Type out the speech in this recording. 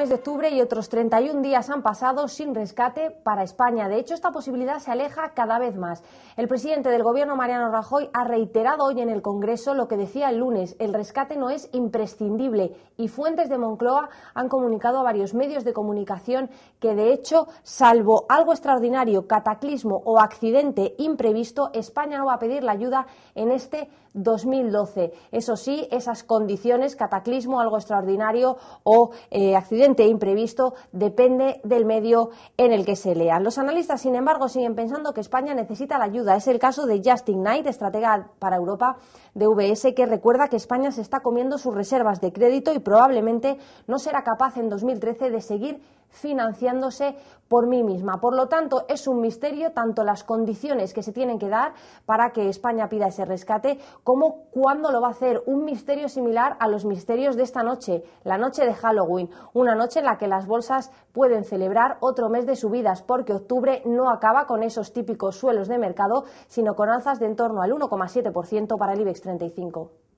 mes de octubre y otros 31 días han pasado sin rescate para España. De hecho, esta posibilidad se aleja cada vez más. El presidente del Gobierno, Mariano Rajoy, ha reiterado hoy en el Congreso lo que decía el lunes. El rescate no es imprescindible y fuentes de Moncloa han comunicado a varios medios de comunicación que, de hecho, salvo algo extraordinario, cataclismo o accidente imprevisto, España no va a pedir la ayuda en este 2012. Eso sí, esas condiciones, cataclismo, algo extraordinario o eh, accidente imprevisto, depende del medio en el que se lean. Los analistas, sin embargo, siguen pensando que España necesita la ayuda. Es el caso de Justin Knight, estratega para Europa de VS, que recuerda que España se está comiendo sus reservas de crédito y probablemente no será capaz en 2013 de seguir financiándose por mí misma. Por lo tanto, es un misterio tanto las condiciones que se tienen que dar para que España pida ese rescate como cuándo lo va a hacer. Un misterio similar a los misterios de esta noche, la noche de Halloween, una noche en la que las bolsas pueden celebrar otro mes de subidas porque octubre no acaba con esos típicos suelos de mercado, sino con alzas de en torno al 1,7% para el IBEX 35.